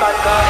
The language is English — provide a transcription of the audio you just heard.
God, God.